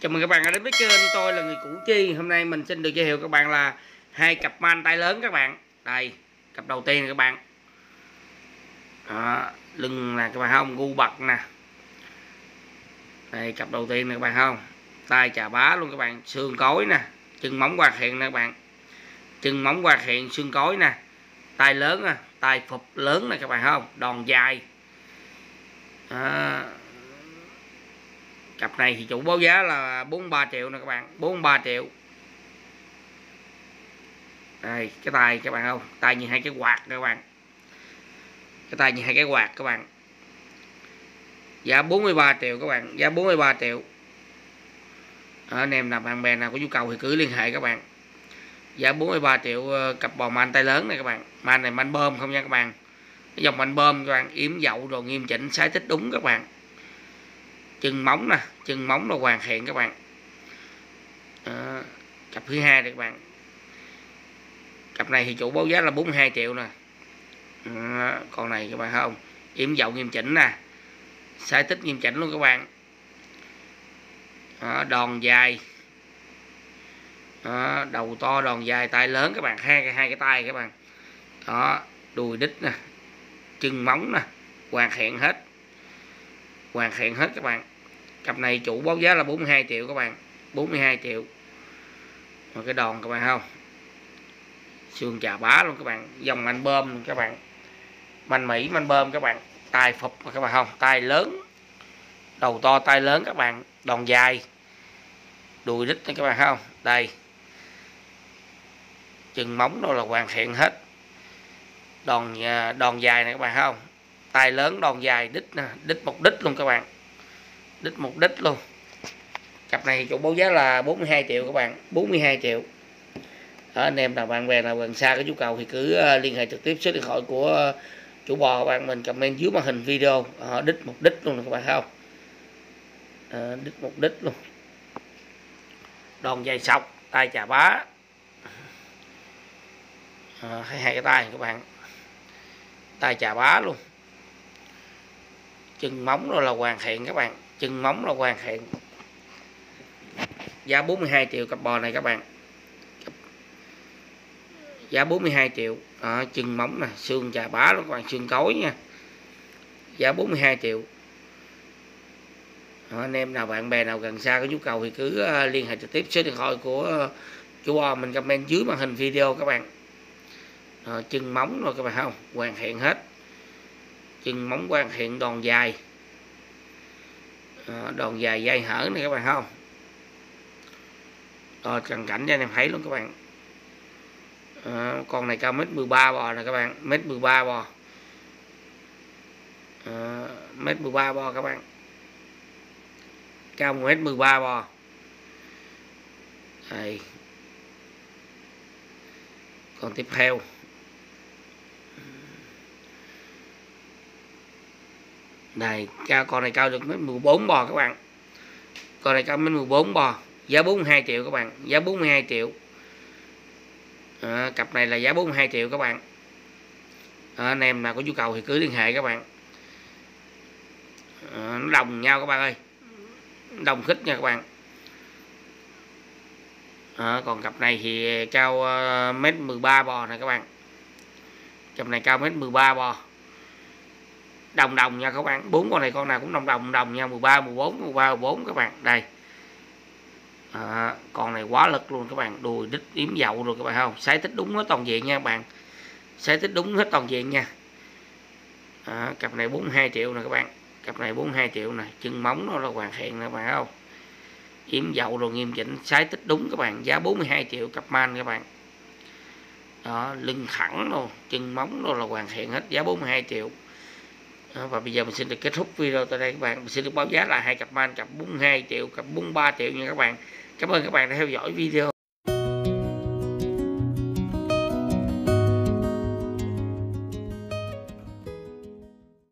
Chào mừng các bạn đã đến với kênh tôi là người Củ chi. Hôm nay mình xin được giới thiệu các bạn là hai cặp man tay lớn các bạn. Đây cặp đầu tiên các bạn. Đó, Lưng là các bạn không gu bật nè. Đây cặp đầu tiên này các bạn không. Tay chà bá luôn các bạn xương cối nè. Chân móng quạt hiện nè các bạn. Chân móng quạt hiện xương cối nè. Tay lớn nè tay phục lớn nè các bạn không. Đòn dài. Đó, cặp này thì chủ báo giá là 43 triệu nè các bạn 43 triệu. Đây, cái tay các bạn không? Tay như hai cái quạt các bạn. Cái tay như hai cái quạt các bạn. Giá 43 triệu các bạn, giá 43 triệu. Ở anh em nào, bạn bè nào có nhu cầu thì cứ liên hệ các bạn. Giá 43 triệu ờ, cặp bò man tay lớn này các bạn. Man này man bơm không nha các bạn. Cái dòng man bơm các bạn, yếm dậu rồi nghiêm chỉnh sái thích đúng các bạn chân móng nè, chân móng là hoàn thiện các bạn Đó. cặp thứ hai đây các bạn cặp này thì chủ báo giá là 42 triệu nè Đó. con này các bạn không yếm dậu nghiêm chỉnh nè sai tích nghiêm chỉnh luôn các bạn Đó. đòn dài Đó. đầu to đòn dài, tay lớn các bạn, hai cái hai cái tay các bạn đó, đùi đít nè, chân móng nè, hoàn thiện hết hoàn thiện hết các bạn. Cặp này chủ báo giá là 42 triệu các bạn. 42 triệu. Một cái đòn các bạn không? Xương chà bá luôn các bạn. Dòng anh bơm luôn các bạn. Manh mỹ, manh bơm các bạn. Tay phục các bạn không? Tay lớn. Đầu to, tay lớn các bạn. Đòn dài. Đùi đít các bạn không? Đây. Chân móng đó là hoàn thiện hết. Đòn à, đòn dài này các bạn không? Tay lớn đòn dài đít nè đít một đít luôn các bạn. Đít một đít luôn. Cặp này chủ báo giá là 42 triệu các bạn 42 triệu. Đó, anh em nào bạn bè nào gần xa có nhu cầu thì cứ ờ, liên hệ trực tiếp số điện thoại của ờ, chủ bò các bạn mình comment dưới màn hình video. Ở đít một đít luôn các bạn thấy không? À, đít một đít luôn. Đòn dày sọc tay chà bá. À, hai hai cái tay các bạn. Tay chà bá luôn chân móng đó là hoàn thiện các bạn. Chân móng là hoàn thiện. Giá 42 triệu cặp bò này các bạn. Giá 42 triệu. À, chân móng nè xương chà bá luôn các bạn xương cối nha. Giá 42 triệu. À, anh em nào bạn bè nào gần xa có nhu cầu thì cứ ờ, liên hệ trực tiếp. Số điện thoại của ờ, chú bò mình comment dưới màn hình video các bạn. À, chân móng rồi các bạn không hoàn thiện hết chân móng quan hiện đòn dài. À, đòn dài dây hở này các bạn không? Rồi trần cảnh cho anh em thấy luôn các bạn. À, con này cao mét 13 bò nè các bạn mét 13 bò. À, mét 13 bò các bạn. Cao 1 mét 13 bò. Đây. Còn tiếp theo. Này cao con này cao được mấy 14 bò các bạn. Con này cao mấy 14 bò giá 42 triệu các bạn giá 42 triệu. À, cặp này là giá 42 triệu các bạn. À, anh em nào có nhu cầu thì cứ liên hệ các bạn. À, nó đồng nhau các bạn ơi. Đồng khích nha các bạn. À, còn cặp này thì cao uh, mét 13 bò này các bạn. Cặp này cao mét 13 bò đồng đồng nha các bạn. Bốn con này con nào cũng đồng đồng đồng nha. 13 14 13 14 các bạn. Đây. À, con này quá lực luôn các bạn. Đùi đít yếm dậu rồi các bạn không? Sái tích đúng hết toàn diện nha các bạn. Sái tích đúng hết toàn diện nha. À, cặp này 42 triệu nè các bạn. Cặp này 42 triệu này chân móng nó là hoàn thiện nè các bạn không? Yếm dậu rồi nghiêm chỉnh sái tích đúng các bạn. Giá 42 triệu cặp man các bạn. Đó lưng thẳng luôn. Chân móng luôn là hoàn thiện hết. Giá 42 triệu đó, và bây giờ mình xin được kết thúc video tại đây các bạn. Mình xin được báo giá là hai cặp man cặp 42 triệu cặp 43 triệu nha các bạn. Cảm ơn các bạn đã theo dõi video.